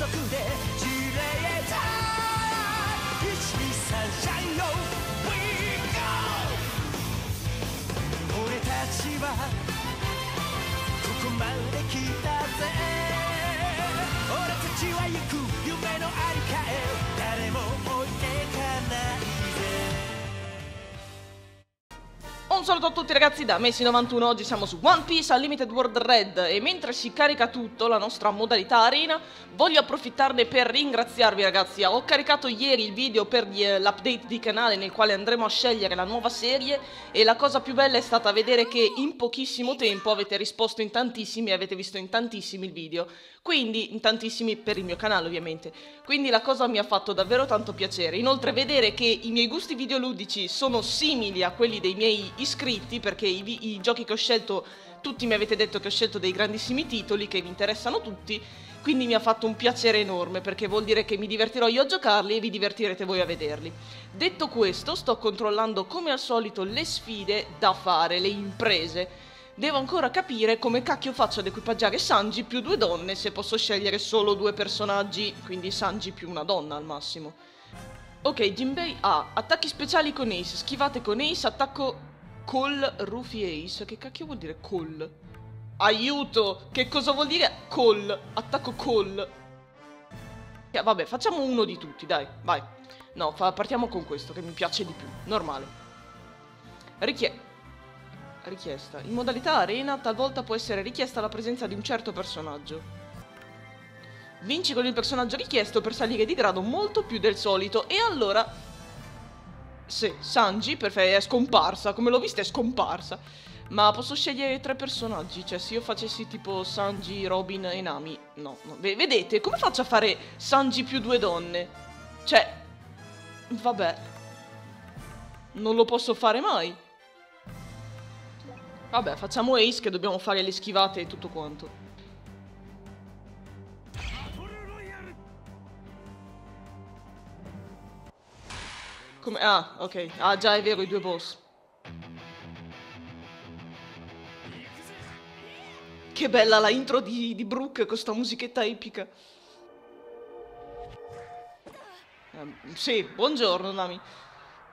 速で地霊へた123シャインの We go 俺たちはここまで来たぜ。俺たちは行く。夢のありかい。Un saluto a tutti ragazzi da Messi91, oggi siamo su One Piece Unlimited World Red e mentre si carica tutto, la nostra modalità arena, voglio approfittarne per ringraziarvi ragazzi. Ho caricato ieri il video per eh, l'update di canale nel quale andremo a scegliere la nuova serie e la cosa più bella è stata vedere che in pochissimo tempo avete risposto in tantissimi e avete visto in tantissimi il video. Quindi, in tantissimi per il mio canale ovviamente. Quindi la cosa mi ha fatto davvero tanto piacere. Inoltre vedere che i miei gusti videoludici sono simili a quelli dei miei iscritti, perché i, i giochi che ho scelto, tutti mi avete detto che ho scelto dei grandissimi titoli che vi interessano tutti. Quindi mi ha fatto un piacere enorme perché vuol dire che mi divertirò io a giocarli e vi divertirete voi a vederli. Detto questo, sto controllando come al solito le sfide da fare, le imprese. Devo ancora capire come cacchio faccio ad equipaggiare Sanji più due donne se posso scegliere solo due personaggi, quindi Sanji più una donna al massimo. Ok, Jinbei ha attacchi speciali con Ace, schivate con Ace, attacco col Rufy Ace. Che cacchio vuol dire col? Aiuto! Che cosa vuol dire col? Attacco col. Eh, vabbè, facciamo uno di tutti, dai, vai. No, partiamo con questo che mi piace di più, normale. Richie- Richiesta. In modalità arena talvolta può essere richiesta la presenza di un certo personaggio. Vinci con il personaggio richiesto per salire di grado molto più del solito e allora... Sì, Sanji perfetto, è scomparsa, come l'ho vista è scomparsa. Ma posso scegliere tre personaggi, cioè se io facessi tipo Sanji, Robin e Nami... No, no. Vedete, come faccio a fare Sanji più due donne? Cioè... Vabbè. Non lo posso fare mai. Vabbè, facciamo Ace che dobbiamo fare le schivate e tutto quanto. Come... Ah, ok. Ah, già è vero, i due boss. Che bella la intro di, di Brooke con sta musichetta epica. Ehm, sì, buongiorno, Nami.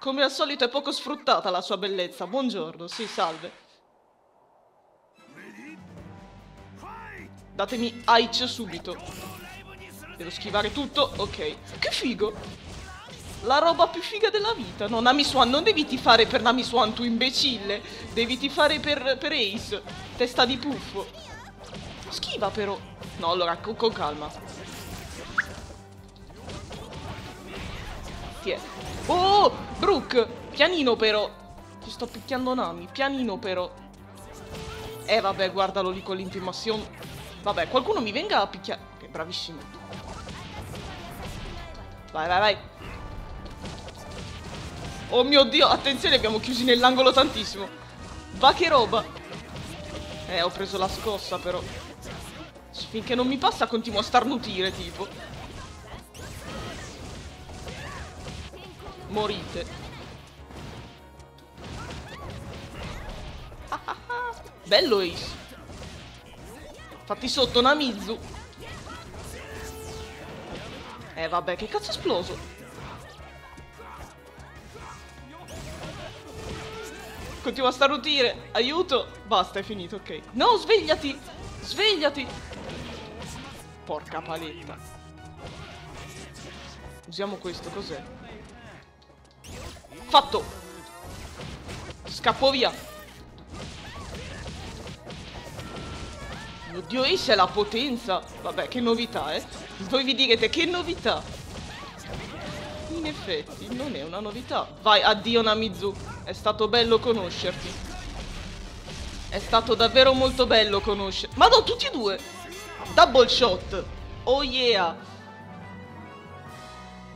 Come al solito è poco sfruttata la sua bellezza. Buongiorno, sì, salve. Datemi Aic subito. Devo schivare tutto. Ok. Che figo. La roba più figa della vita. No, Nami Swan, non devi tifare per Nami Swan, tu imbecille. Devi tifare per, per Ace. Testa di puffo. Schiva però. No, allora, con, con calma. Tiè. Oh, Brooke. Pianino però. Ti sto picchiando Nami. Pianino però. Eh, vabbè, guardalo lì con l'intimazione. Vabbè, qualcuno mi venga a picchiare. Ok, bravissimo. Vai, vai, vai. Oh mio dio, attenzione, abbiamo chiusi nell'angolo tantissimo. Va che roba. Eh, ho preso la scossa però. Finché non mi passa continuo a starnutire, tipo. Morite. Ah, ah, ah. Bello Ace. Fatti sotto Namizu. Eh vabbè, che cazzo è esploso? Continua a starnutire. Aiuto. Basta, è finito, ok. No, svegliati. Svegliati. Porca paletta. Usiamo questo, cos'è? Fatto. Scappo via. Oddio, Ace è la potenza. Vabbè, che novità, eh. Voi vi direte, che novità. In effetti, non è una novità. Vai, addio Namizu. È stato bello conoscerti. È stato davvero molto bello conoscerti. Ma no, tutti e due. Double shot. Oh yeah.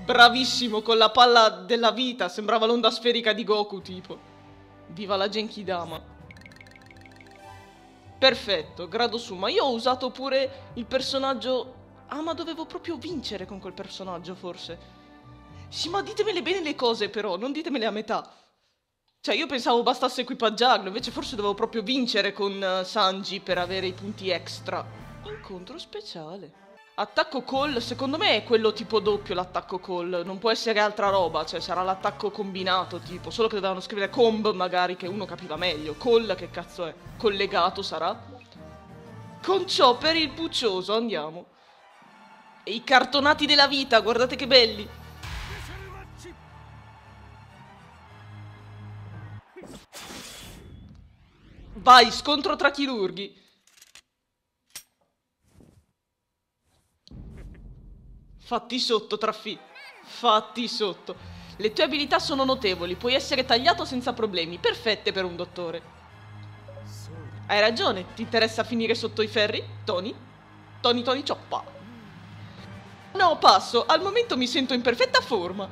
Bravissimo, con la palla della vita. Sembrava l'onda sferica di Goku, tipo. Viva la Genkidama. Perfetto, grado su. Ma io ho usato pure il personaggio... Ah, ma dovevo proprio vincere con quel personaggio, forse. Sì, ma ditemele bene le cose, però. Non ditemele a metà. Cioè, io pensavo bastasse equipaggiarlo. Invece forse dovevo proprio vincere con eh, Sanji per avere i punti extra. Incontro speciale. Attacco call, secondo me è quello tipo doppio l'attacco call, non può essere altra roba, cioè sarà l'attacco combinato tipo, solo che dovevano scrivere comb magari che uno capiva meglio, call che cazzo è, collegato sarà? Con ciò per il puccioso andiamo. E i cartonati della vita, guardate che belli. Vai, scontro tra chirurghi. Fatti sotto, Traffi. Fatti sotto. Le tue abilità sono notevoli, puoi essere tagliato senza problemi, perfette per un dottore. Hai ragione, ti interessa finire sotto i ferri, Tony? Tony Tony Cioppa. No, passo, al momento mi sento in perfetta forma.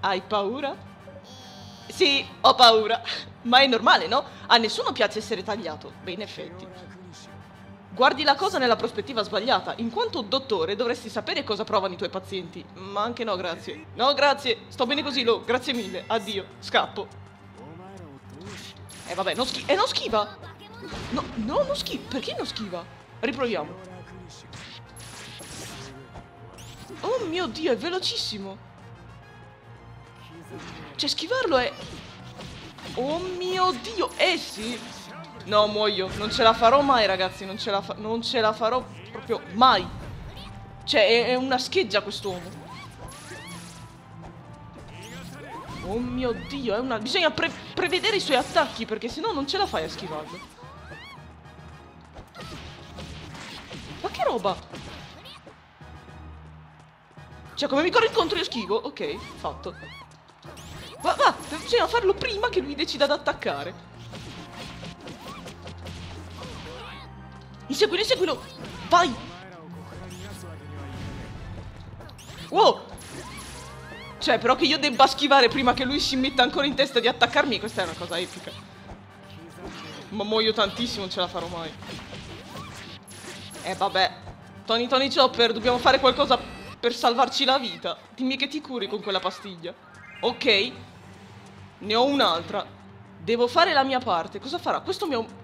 Hai paura? Sì, ho paura. Ma è normale, no? A nessuno piace essere tagliato. Beh, in effetti. Guardi la cosa nella prospettiva sbagliata. In quanto dottore dovresti sapere cosa provano i tuoi pazienti. Ma anche no, grazie. No, grazie. Sto bene così, Lo. Grazie mille. Addio. Scappo. Eh vabbè, non, schi- eh, non schiva. No, no, non schiva. Perché non schiva? Riproviamo. Oh mio Dio, è velocissimo. Cioè, schivarlo è... Oh mio Dio, eh sì. No, muoio. Non ce la farò mai, ragazzi. Non ce la, non ce la farò proprio mai. Cioè, è, è una scheggia quest'uomo. Oh mio Dio, è una... Bisogna pre- prevedere i suoi attacchi, perché sennò non ce la fai a schivarlo. Ma che roba? Cioè, come mi corre incontro io schivo? Ok, fatto. Va, va, bisogna farlo prima che lui decida ad attaccare. Inseguilo, inseguilo! Vai! Wow! Cioè, però che io debba schivare prima che lui si metta ancora in testa di attaccarmi, questa è una cosa epica. Ma muoio tantissimo, non ce la farò mai. Eh, vabbè. Tony Tony Chopper, dobbiamo fare qualcosa per salvarci la vita. Dimmi che ti curi con quella pastiglia. Ok. Ne ho un'altra. Devo fare la mia parte. Cosa farà? Questo mi ha...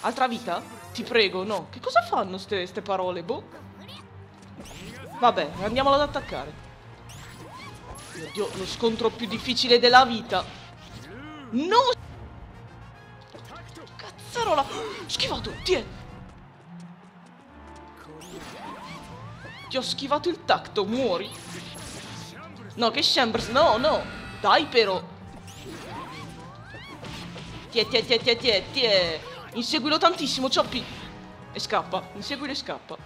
Altra vita? Ti prego, no. Che cosa fanno ste, ste parole, boh? Vabbè, andiamolo ad attaccare. Oddio, lo scontro più difficile della vita. No! Cazzarola! Schivato, tiè! Ti ho schivato il tacto, muori. No, che Chambers, no, no. Dai però. Tiè, tiè, tiè, tiè, tiè, tiè. Inseguilo tantissimo, Cioppi. E scappa, inseguilo e scappa.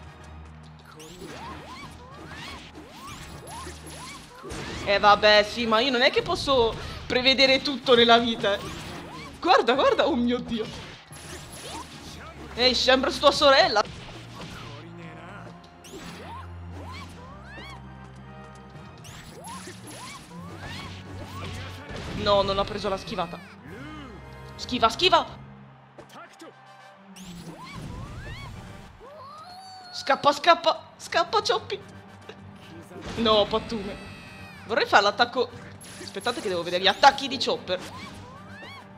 Eh vabbè, sì, ma io non è che posso prevedere tutto nella vita. eh. Guarda, guarda, oh mio Dio. Ehi, sembra tua sorella. No, non ha preso la schivata. Schiva, schiva! Scappa, scappa! Scappa, Cioppi! No, pattume. Vorrei fare l'attacco... Aspettate che devo vedere gli attacchi di Chopper.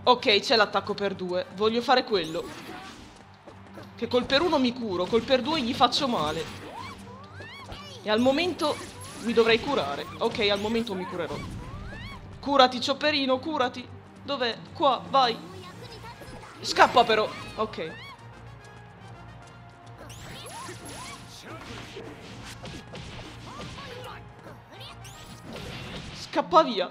Ok, c'è l'attacco per due. Voglio fare quello. Che col per uno mi curo, col per due gli faccio male. E al momento mi dovrei curare. Ok, al momento mi curerò. Curati, Chopperino, curati. Dov'è? Qua, vai. Scappa però. Ok. Scappa via.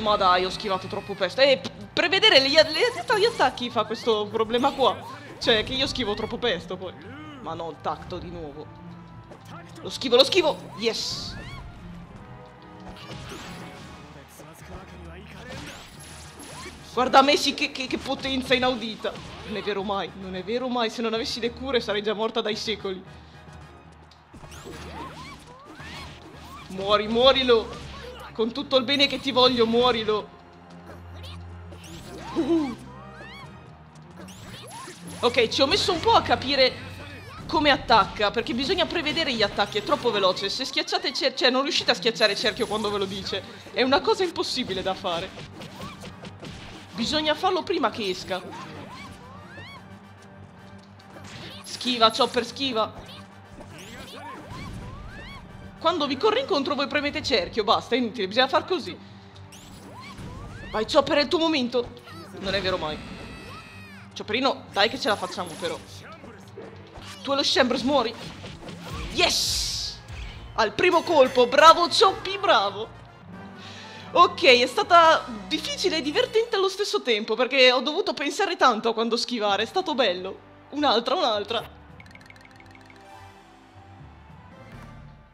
Ma dai, ho schivato troppo presto. E prevedere gli, gli attacchi fa questo problema qua. Cioè, che io schivo troppo presto poi. Ma no, tacto di nuovo. Lo schivo, lo schivo. Yes. Guarda Messi che, che, che potenza inaudita. Non è vero mai, non è vero mai. Se non avessi le cure sarei già morta dai secoli. Muori, muorilo. Con tutto il bene che ti voglio, muorilo. Uh. Ok, ci ho messo un po' a capire come attacca, perché bisogna prevedere gli attacchi, è troppo veloce. Se schiacciate cerchio, cioè non riuscite a schiacciare cerchio quando ve lo dice. È una cosa impossibile da fare. Bisogna farlo prima che esca. Schiva, chopper, schiva. Quando vi corre incontro voi premete cerchio, basta, è inutile, bisogna far così. Vai, chopper, è il tuo momento. Non è vero mai. Chopperino, dai che ce la facciamo però. Tu e lo Shambers muori. Yes! Al primo colpo, bravo Choppi, bravo. Ok, è stata difficile e divertente allo stesso tempo perché ho dovuto pensare tanto a quando schivare, è stato bello. Un'altra, un'altra.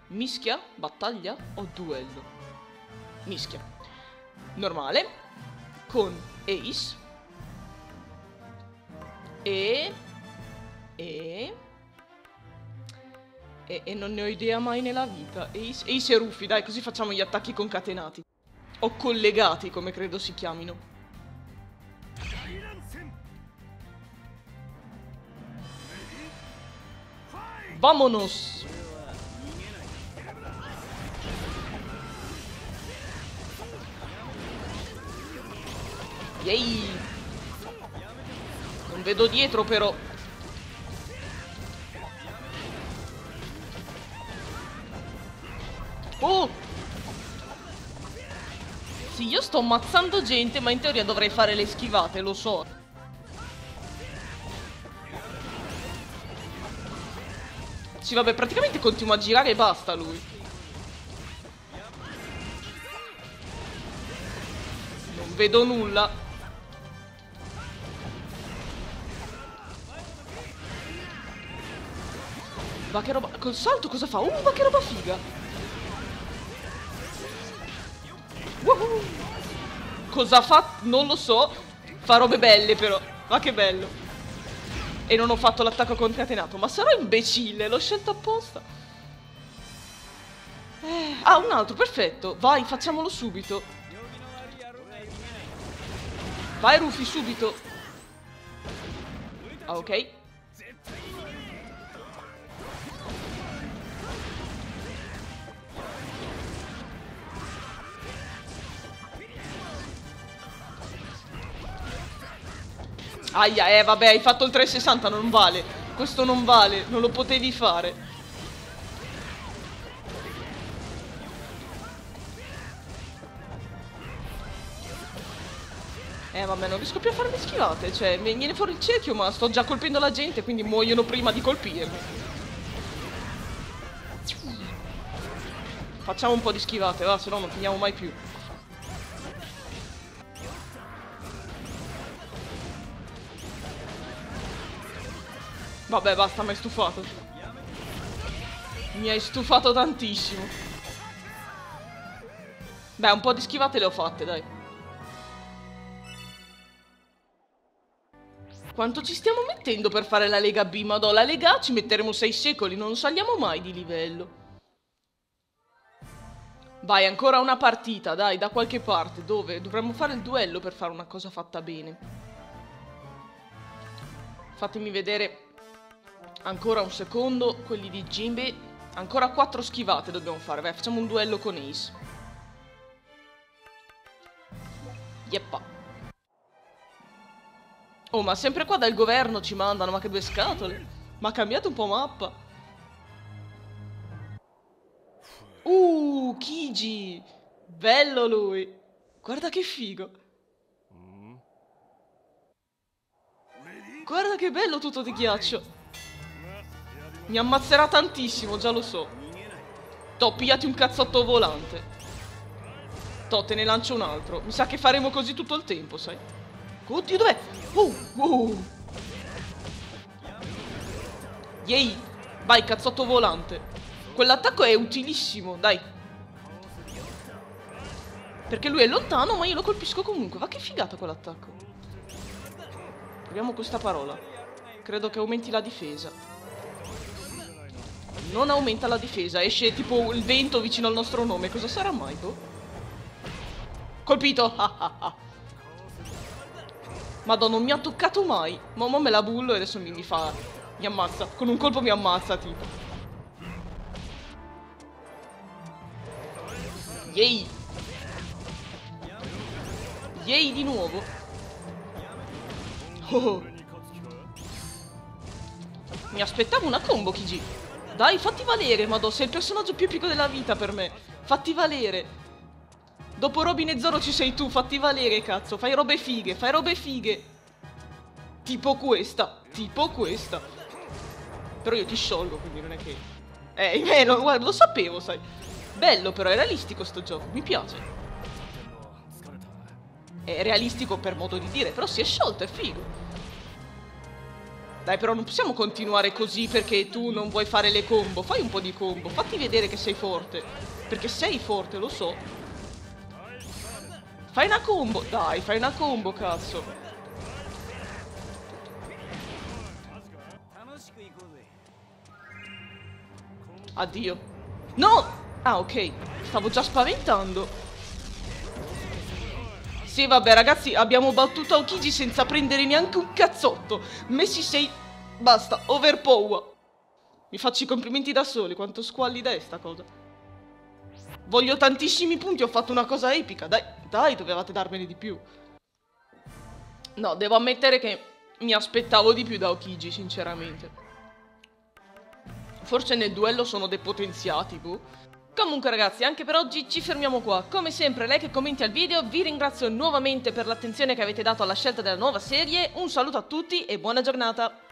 Mischia, battaglia o duello? Mischia. Normale, con Ace. E... E... E, e non ne ho idea mai nella vita. Ace, Ace e Ruffi, dai, così facciamo gli attacchi concatenati. O collegati, come credo si chiamino. Vamonos! Yay! Non vedo dietro però. Oh! Sì, io sto ammazzando gente, ma in teoria dovrei fare le schivate, lo so. Sì, vabbè, praticamente continua a girare e basta lui. Non vedo nulla. Ma che roba... Col salto cosa fa? Ma che roba figa! Woohoo! Cosa fa? Non lo so. Fa robe belle però. Ma che bello. E non ho fatto l'attacco concatenato. Ma sarò imbecille, l'ho scelto apposta. Eh, ah, un altro, perfetto. Vai, facciamolo subito. Vai, Rufi, subito. Ok. Aia, eh, vabbè, hai fatto il 360, non vale. Questo non vale, non lo potevi fare. Eh, vabbè, non riesco più a farmi schivate. Cioè, mi viene fuori il cerchio, ma sto già colpendo la gente, quindi muoiono prima di colpirmi. Facciamo un po' di schivate, va, se no non finiamo mai più. Vabbè, basta, mi hai stufato. Mi hai stufato tantissimo. Beh, un po' di schivate le ho fatte, dai. Quanto ci stiamo mettendo per fare la Lega B? Madò, la Lega A ci metteremo sei secoli, non saliamo mai di livello. Vai, ancora una partita, dai, da qualche parte. Dove? Dovremmo fare il duello per fare una cosa fatta bene. Fatemi vedere Ancora un secondo, quelli di Jimbe. Ancora quattro schivate dobbiamo fare. Vai, facciamo un duello con Ace. Yeppa. Oh, ma sempre qua dal governo ci mandano, ma che due scatole. Ma ha cambiato un po' mappa. Uh, Kiji. Bello lui. Guarda che figo. Guarda che bello tutto di ghiaccio. Mi ammazzerà tantissimo, già lo so. Toh, pigliati un cazzotto volante. Toh, te ne lancio un altro. Mi sa che faremo così tutto il tempo, sai? Oddio, dov'è? Uh, uh. Yay! Vai, cazzotto volante. Quell'attacco è utilissimo, dai. Perché lui è lontano, ma io lo colpisco comunque. Va che figata quell'attacco. Proviamo questa parola. Credo che aumenti la difesa non aumenta la difesa, esce tipo il vento vicino al nostro nome. Cosa sarà mai, boh? Colpito! Madonna, non mi ha toccato mai. Mamma me la bullo e adesso mi, mi fa... Mi ammazza. Con un colpo mi ammazza, tipo. Yay! Yay di nuovo. Oh. Mi aspettavo una combo, Kiji. Dai, fatti valere, Madò, sei il personaggio più epico della vita per me. Fatti valere. Dopo Robin e Zoro ci sei tu, fatti valere, cazzo. Fai robe fighe, fai robe fighe. Tipo questa, tipo questa. Però io ti sciolgo, quindi non è che... Eh, eh lo, guarda, lo sapevo, sai. Bello però, è realistico sto gioco, mi piace. È realistico per modo di dire, però si è sciolto, è figo. Dai, però non possiamo continuare così perché tu non vuoi fare le combo. Fai un po' di combo, fatti vedere che sei forte. Perché sei forte, lo so. Fai una combo. Dai, fai una combo, cazzo. Addio. No! Ah, ok. Stavo già spaventando. Sì, vabbè, ragazzi, abbiamo battuto Aokiji senza prendere neanche un cazzotto. Messi sei... Basta, overpower. Mi faccio i complimenti da soli, quanto squallida è sta cosa. Voglio tantissimi punti, ho fatto una cosa epica. Dai, dai, dovevate darmene di più. No, devo ammettere che mi aspettavo di più da Aokiji, sinceramente. Forse nel duello sono depotenziati, boh. Comunque ragazzi, anche per oggi ci fermiamo qua. Come sempre, like e commenti al video, vi ringrazio nuovamente per l'attenzione che avete dato alla scelta della nuova serie, un saluto a tutti e buona giornata!